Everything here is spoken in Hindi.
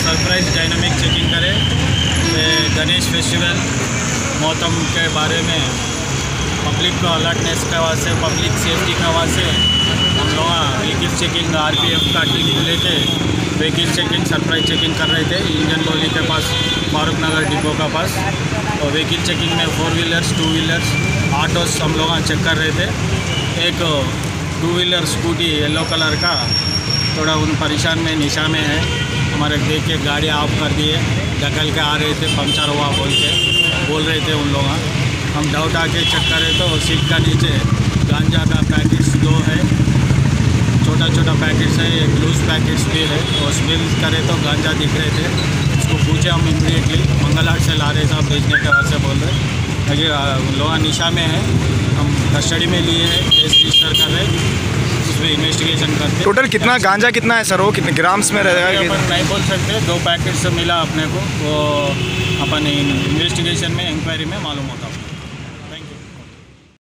सरप्राइज़ डायनामिक चेकिंग करें। गणेश फेस्टिवल मोहतम के बारे में पब्लिक को अलर्टनेस के वास्ते पब्लिक सेफ्टी के वास्ते हम लोग vehicle checking R P F का टीम लेके व्हीकल चेकिंग सरप्राइज़ चेकिंग कर रहे थे। इंजन लोली के पास फारूक नगर डिपो का पास। और व्हीकल चेकिंग में four wheelers two wheelers autos हम लोग चेक कर रहे थे। एक two wheeler scooty yellow colour का थोड़ा उन परेशान में, निशा में है। हमारे देख के गाड़ी ऑफ़ कर दिए। ढकल के आ रहे थे, पंचर हुआ बोल के। बोल रहे थे उन लोग हम डाउट आके चेक करे तो सीट का नीचे गांजा का पैकेट्स दो है। छोटा छोटा पैकेट्स है, एक लूज पैकेट्स भी है। और स्मेल करे तो गांजा दिख रहे थे। उसको पूछे हम इमीडिएटली मंगलहाट से ला रहे थे भेजने के वजह से बोल रहे। लेकिन लोहा निशा में है। हम कस्टडी में लिए हैं। केस रजिस्टर कर रहे। इन्वेस्टिगेशन करते। टोटल कितना गांजा कितना है सर? वो कितने ग्राम्स में रह रहेगा नहीं बोल सकते। दो पैकेट्स मिला अपने को। वो अपन इन्वेस्टिगेशन में इंक्वायरी में मालूम होता।